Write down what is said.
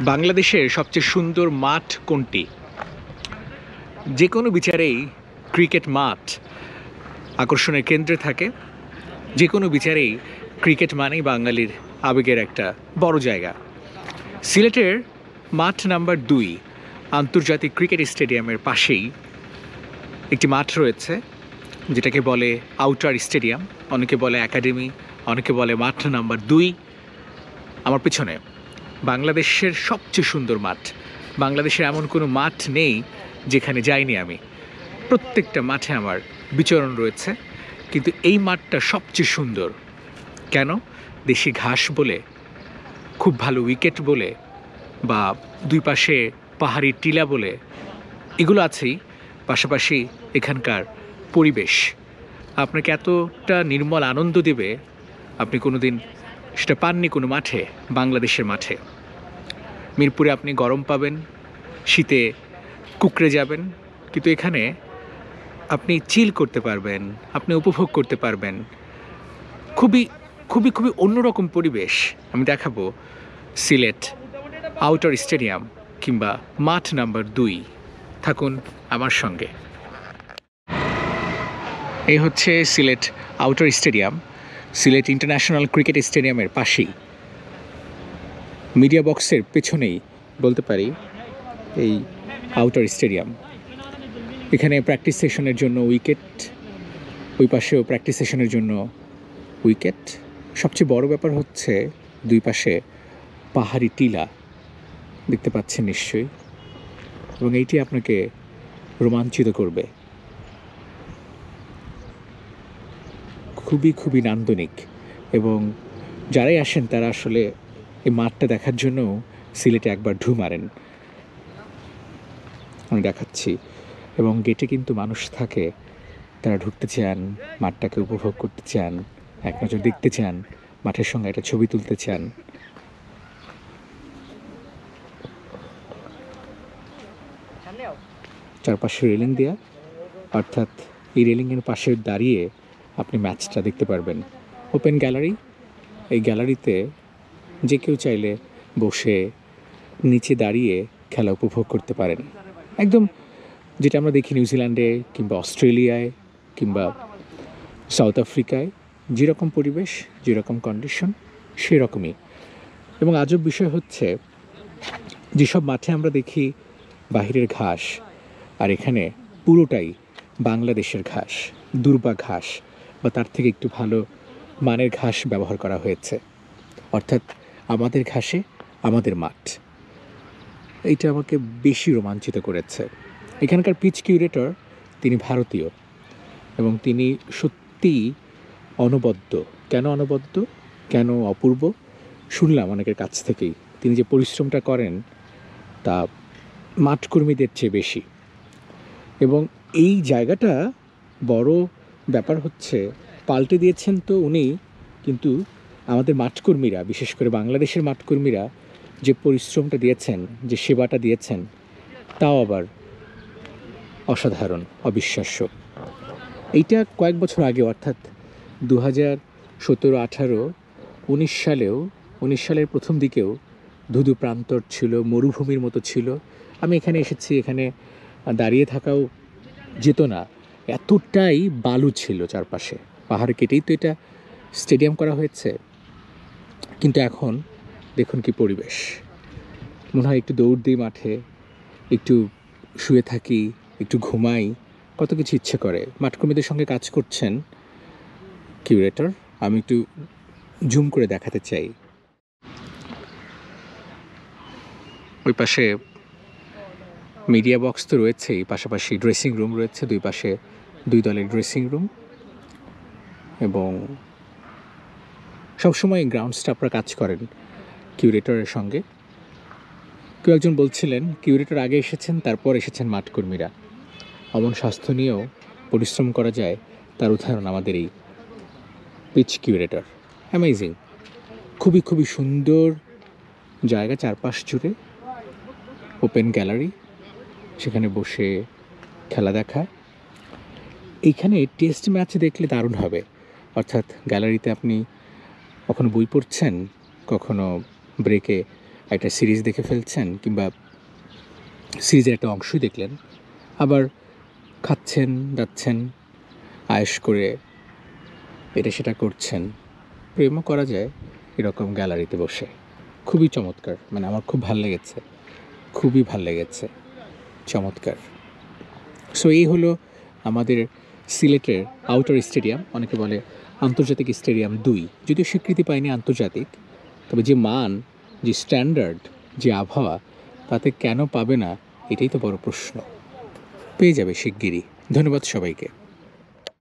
বাংলাদেশের সবচেয়ে সুন্দর মাঠ কোনটি? যে কোনো বিচারেই ক্রিকেট মাঠ আকর্ষণের কেন্দ্রে থাকে। যে কোনো বিচারেই ক্রিকেট মানেই বাঙালির আবেগের একটা বড় জায়গা। সিলেটের মাঠ নাম্বার দুই আন্তর্জাতিক ক্রিকেট স্টেডিয়ামের পাশেই একটি মাঠ রয়েছে, যেটাকে বলে আউটার স্টেডিয়াম। অনেকে বলে একাডেমি, অনেকে বলে মাঠ নাম্বার দুই। আমার পিছনে বাংলাদেশের সবচেয়ে সুন্দর মাঠ। বাংলাদেশের এমন কোনো মাঠ নেই যেখানে যাইনি আমি। প্রত্যেকটা মাঠে আমার বিচরণ রয়েছে, কিন্তু এই মাঠটা সবচেয়ে সুন্দর। কেন? দেশি ঘাস বলে, খুব ভালো উইকেট বলে, বা দুই পাশে পাহাড়ি টিলা বলে, এগুলো আছেই। পাশাপাশি এখানকার পরিবেশ। আপনাকে এতটা নির্মল আনন্দ দেবে, আপনি কোনো দিন সেটা পাননি কোনো মাঠে, বাংলাদেশের মাঠে। মিরপুরে আপনি গরম পাবেন, শীতে কুকড়ে যাবেন, কিন্তু এখানে আপনি চিল করতে পারবেন, আপনি উপভোগ করতে পারবেন। খুবই খুবই খুবই অন্যরকম পরিবেশ। আমি দেখাবো সিলেট আউটার স্টেডিয়াম কিংবা মাঠ নাম্বার দুই। থাকুন আমার সঙ্গে। এই হচ্ছে Sylhet outer stadium. Sylhet international cricket স্টেডিয়ামের পাশেই। মিডিয়া বক্সের পেছনেই বলতে পারি এই আউটার স্টেডিয়াম এখানে প্র্যাকটিস সেশনের জন্য উইকেট ওই পাশেও প্র্যাকটিস সেশনের জন্য উইকেট সবচেয়ে বড় ব্যাপার হচ্ছে দুই পাশে পাহাড়ি টিলা দেখতে পাচ্ছেন নিশ্চয়ই। এবং এইটি আপনাকে রোমাঞ্চিত করবে। খুবই খুবই নান্দনিক। এবং যারাই আসেন, তারা আসলে এই মাঠটা দেখার জন্য সিলেটে একবার ঢু মারেন। আমি দেখাচ্ছি। এবং গেটে কিন্তু মানুষ থাকে। তারা ঢুকতে চান, মাঠটাকে উপভোগ করতে চান, এক নজর দেখতে চান, মাঠের সঙ্গে একটা ছবি তুলতে চান। চারপাশে রেলিং দেয়া, অর্থাৎ এই রেলিংয়ের পাশে দাঁড়িয়ে আপনি ম্যাচটা দেখতে পারবেন। ওপেন গ্যালারি এই গ্যালারিতে যে কেউ চাইলে বসে নিচে দাঁড়িয়ে খেলা উপভোগ করতে পারেন। একদম যেটা আমরা দেখি নিউজিল্যান্ডে কিংবা অস্ট্রেলিয়ায় কিংবা সাউথ আফ্রিকায়, যেরকম পরিবেশ, যেরকম কন্ডিশন সেরকমই। এবং আজব বিষয় হচ্ছে, যেসব মাঠে আমরা দেখি বাহিরের ঘাস, আর এখানে পুরোটাই বাংলাদেশের ঘাস, দুর্বা ঘাস বা তার থেকে একটু ভালো মানের ঘাস ব্যবহার করা হয়েছে। অর্থাৎ আমাদের ঘাসে আমাদের মাঠ। এইটা আমাকে বেশি রোমাঞ্চিত করেছে। এখানকার পিচ কিউরেটর তিনি ভারতীয় এবং তিনি সত্যিই অনবদ্য। কেন অনবদ্য? কেন অপূর্ব? শুনলাম অনেকের কাছ থেকেই। তিনি যে পরিশ্রমটা করেন তা মাঠকর্মীদের চেয়ে বেশি। এবং এই জায়গাটা বড় ব্যাপার হচ্ছে, পাল্টে দিয়েছেন তো উনি, কিন্তু আমাদের মাঠকর্মীরা, বিশেষ করে বাংলাদেশের মাঠকর্মীরা যে পরিশ্রমটা দিয়েছেন, যে সেবাটা দিয়েছেন, তাও আবার অসাধারণ, অবিশ্বাস্য। এইটা কয়েক বছর আগে, অর্থাৎ দু হাজার সতেরো আঠারো, উনিশ সালেও, উনিশ সালের প্রথম দিকেও ধুধু প্রান্তর ছিল, মরুভূমির মতো ছিল। আমি এখানে এসেছি, এখানে দাঁড়িয়ে থাকাও যেত না। এতটাই বালু ছিল চারপাশে। পাহাড় কেটেই তো এটা স্টেডিয়াম করা হয়েছে। কিন্তু এখন দেখুন কি পরিবেশ। মনে হয় একটু দৌড় দিই মাঠে, একটু শুয়ে থাকি, একটু ঘুমাই, কত কিছু ইচ্ছে করে। মাঠকর্মীদের সঙ্গে কাজ করছেন কিউরেটর, আমি একটু জুম করে দেখাতে চাই। ওই পাশে মিডিয়া বক্স তো রয়েছেই, পাশাপাশি ড্রেসিং রুম রয়েছে, দুই পাশে দুই দলের ড্রেসিং রুম এবং সবসময় গ্রাউন্ড স্টাফরা কাজ করেন কিউরেটরের সঙ্গে। কেউ একজন বলছিলেন কিউরেটর আগে এসেছেন, তারপর এসেছেন মাঠকর্মীরা অমন স্বাস্থ্য নিয়েও পরিশ্রম করা যায়, তার উদাহরণ আমাদের এই পিচ কিউরেটর অ্যামেজিং খুবই খুবই সুন্দর জায়গা, চারপাশ জুড়ে ওপেন গ্যালারি সেখানে বসে খেলা দেখা। এইখানে টেস্ট ম্যাচ দেখলে দারুণ হবে। অর্থাৎ গ্যালারিতে আপনি কখনো বই পড়ছেন? কখনো ব্রেকে একটা সিরিজ দেখে ফেলছেন? কিংবা সিরিজের একটা অংশই দেখলেন? আবার খাচ্ছেন, যাচ্ছেন আয়েস করে এটা সেটা করছেন। প্রেমও করা যায় এরকম গ্যালারিতে বসে। খুবই চমৎকার। মানে আমার খুব ভালো লেগেছে। খুবই ভালো লেগেছে। চমৎকার। সো এই হলো আমাদের সিলেটের আউটার স্টেডিয়াম অনেকে বলে আন্তর্জাতিক স্টেডিয়াম দুই। যদিও স্বীকৃতি পায়নি আন্তর্জাতিক, তবে যে মান, যে স্ট্যান্ডার্ড যে আবহাওয়া, তাতে কেন পাবে না, এটাই তো বড় প্রশ্ন। পেয়ে যাবে শিগগিরই। ধন্যবাদ সবাইকে।